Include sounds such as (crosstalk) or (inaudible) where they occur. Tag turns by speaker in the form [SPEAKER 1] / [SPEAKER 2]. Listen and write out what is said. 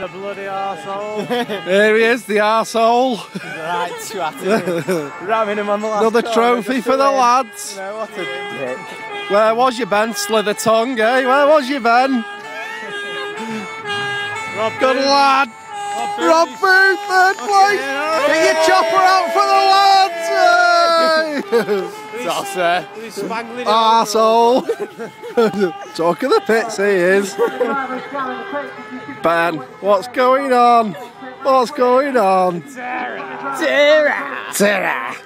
[SPEAKER 1] the bloody arsehole. (laughs)
[SPEAKER 2] Here he is, the arsehole.
[SPEAKER 1] right, twat. Ramming him on the last
[SPEAKER 2] Another trophy for the
[SPEAKER 1] win.
[SPEAKER 2] lads.
[SPEAKER 1] No, what a dick.
[SPEAKER 2] Where was you, Ben? Slither tongue, eh? Where was you, Ben?
[SPEAKER 1] Rob
[SPEAKER 2] Good
[SPEAKER 1] Booth.
[SPEAKER 2] lad. Rob
[SPEAKER 1] Booth.
[SPEAKER 2] Third place. Get your chopper out for the lads.
[SPEAKER 1] Tosser. With his spangly
[SPEAKER 2] Arsehole. (laughs) Talk of the pits, he is. Ben, what's going on? What's going on?
[SPEAKER 1] Sarah.
[SPEAKER 2] Sarah.